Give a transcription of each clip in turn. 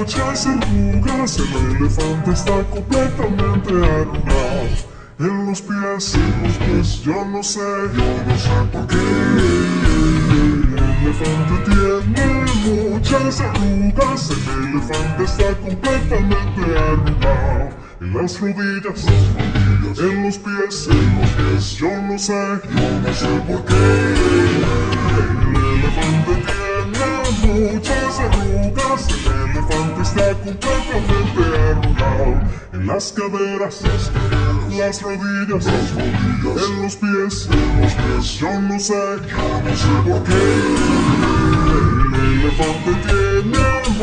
muchas arrugas, el elefante está completamente arrugado. En los pies, en los pies, yo no sé, yo no sé por qué. El elefante tiene muchas arrugas, el elefante está completamente arrugado. En las rodillas, en los pies, en los pies, yo no sé, yo no sé por qué. Arrugas, el elefante está completamente arrugado. En las caderas, las rodillas, en los pies, en los pies, yo no sé, yo no sé por qué. El elefante tiene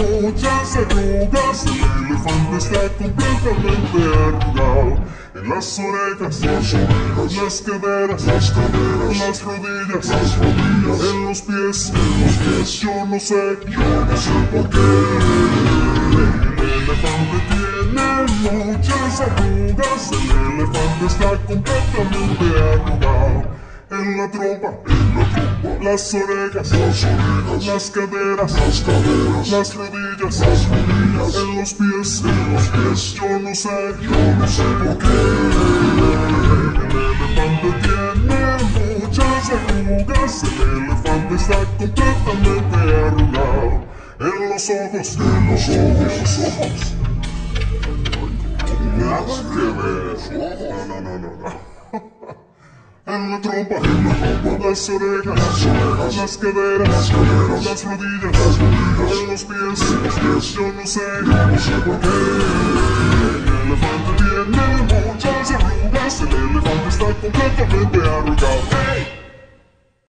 muchas arrugas, el elefante está completamente arrugado. En las orejas, las orejas, las caderas, las caderas, las rodillas, las rodillas, en los pies, en los pies, yo no sé, yo no sé por qué. El elefante tiene muchas arrugas, el elefante está completamente arrugado. En la trompa, las orejas, las orejas, las caderas, las caderas, las rodillas, las rodillas, en los pies, en los pies, yo no sé, yo no sé por qué. El elefante tiene muchas arrugas, el elefante está completamente arrugado. En los ojos, en los ojos, los ojos. Nada que ver. No, no, no, no, no. En la trompa, en la trompa, las orejas, las orejas, las caderas, las caderas, las rodillas, las rodillas, en los pies, en los pies, yo no sé, yo no sé por qué. El elefante tiene muchas arrugas, el elefante está completamente arrugado.